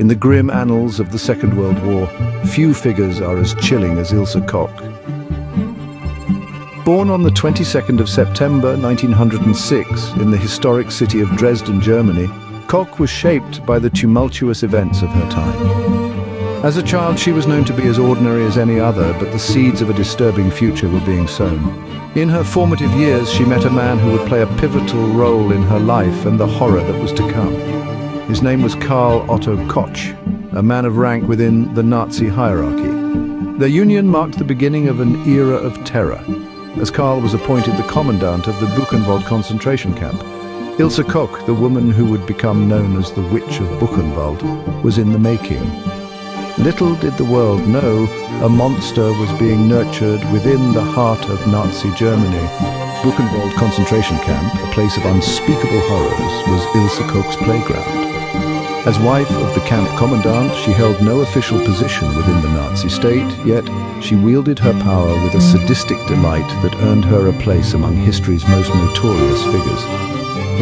In the grim annals of the Second World War, few figures are as chilling as Ilse Koch. Born on the 22nd of September 1906 in the historic city of Dresden, Germany, Koch was shaped by the tumultuous events of her time. As a child, she was known to be as ordinary as any other, but the seeds of a disturbing future were being sown. In her formative years, she met a man who would play a pivotal role in her life and the horror that was to come. His name was Karl Otto Koch, a man of rank within the Nazi hierarchy. Their union marked the beginning of an era of terror, as Karl was appointed the commandant of the Buchenwald concentration camp. Ilse Koch, the woman who would become known as the Witch of Buchenwald, was in the making. Little did the world know a monster was being nurtured within the heart of Nazi Germany. Buchenwald concentration camp, a place of unspeakable horrors, was Ilse Koch's playground. As wife of the camp commandant, she held no official position within the Nazi state, yet she wielded her power with a sadistic delight that earned her a place among history's most notorious figures.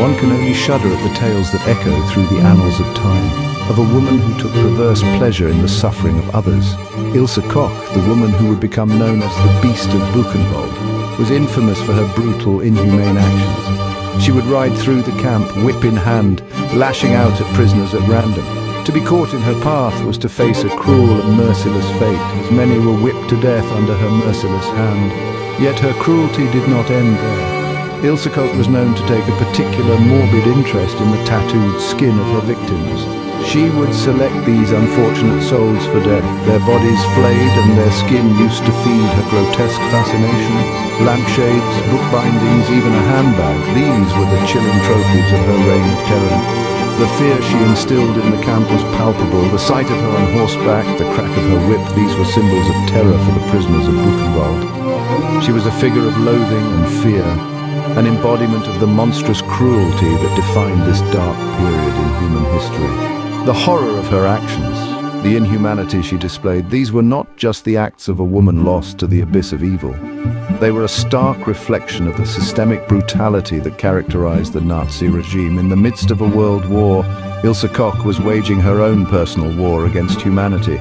One can only shudder at the tales that echo through the annals of time, of a woman who took perverse pleasure in the suffering of others. Ilse Koch, the woman who would become known as the Beast of Buchenwald, was infamous for her brutal, inhumane actions. She would ride through the camp, whip in hand, lashing out at prisoners at random. To be caught in her path was to face a cruel and merciless fate, as many were whipped to death under her merciless hand. Yet her cruelty did not end there. Ilse Koch was known to take a particular morbid interest in the tattooed skin of her victims. She would select these unfortunate souls for death, their bodies flayed and their skin used to feed her grotesque fascination. Lampshades, bookbindings, even a handbag, these were the chilling trophies of her reign of terror. The fear she instilled in the camp was palpable. The sight of her on horseback, the crack of her whip, these were symbols of terror for the prisoners of Buchenwald. She was a figure of loathing and fear, an embodiment of the monstrous cruelty that defined this dark period in human history. The horror of her actions, the inhumanity she displayed, these were not just the acts of a woman lost to the abyss of evil. They were a stark reflection of the systemic brutality that characterized the Nazi regime. In the midst of a world war, Ilse Koch was waging her own personal war against humanity.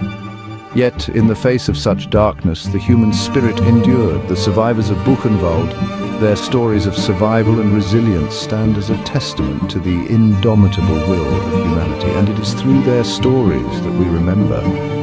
Yet, in the face of such darkness, the human spirit endured. The survivors of Buchenwald their stories of survival and resilience stand as a testament to the indomitable will of humanity, and it is through their stories that we remember,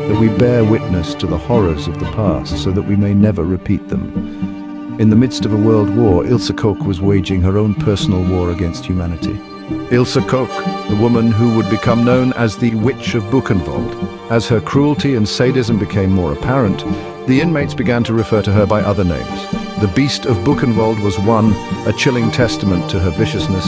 that we bear witness to the horrors of the past so that we may never repeat them. In the midst of a world war, Ilse Koch was waging her own personal war against humanity. Ilse Koch, the woman who would become known as the Witch of Buchenwald. As her cruelty and sadism became more apparent, the inmates began to refer to her by other names. The Beast of Buchenwald was one, a chilling testament to her viciousness.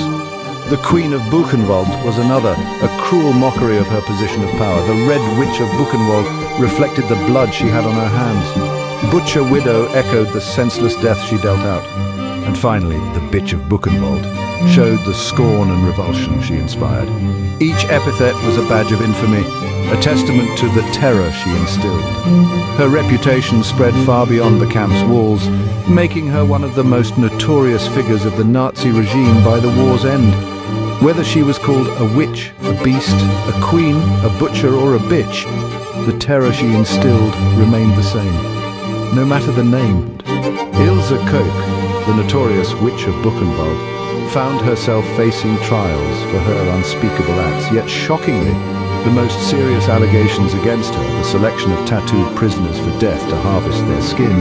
The Queen of Buchenwald was another, a cruel mockery of her position of power. The Red Witch of Buchenwald reflected the blood she had on her hands. Butcher Widow echoed the senseless death she dealt out. And finally, the Bitch of Buchenwald showed the scorn and revulsion she inspired. Each epithet was a badge of infamy, a testament to the terror she instilled. Her reputation spread far beyond the camp's walls, making her one of the most notorious figures of the Nazi regime by the war's end. Whether she was called a witch, a beast, a queen, a butcher or a bitch, the terror she instilled remained the same. No matter the name. Ilse Koch, the notorious Witch of Buchenwald, found herself facing trials for her unspeakable acts, yet shockingly, the most serious allegations against her, the selection of tattooed prisoners for death to harvest their skin,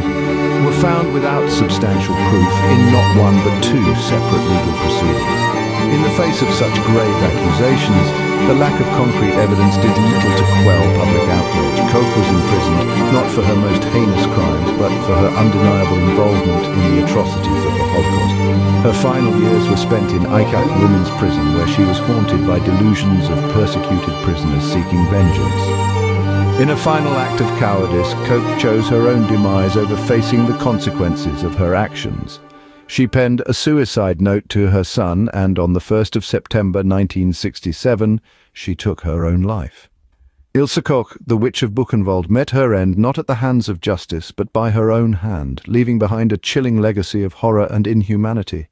were found without substantial proof in not one but two separate legal proceedings. In the face of such grave accusations, the lack of concrete evidence did little to quell public outrage. Koch was imprisoned not for her most heinous crimes, but for her undeniable involvement in the atrocities of the Holocaust. Her final years were spent in Aichach Women's Prison, where she was haunted by delusions of persecuted prisoners seeking vengeance. In a final act of cowardice, Koch chose her own demise over facing the consequences of her actions. She penned a suicide note to her son and on the 1st of September 1967 she took her own life. Ilse Koch, the Witch of Buchenwald, met her end not at the hands of justice but by her own hand, leaving behind a chilling legacy of horror and inhumanity.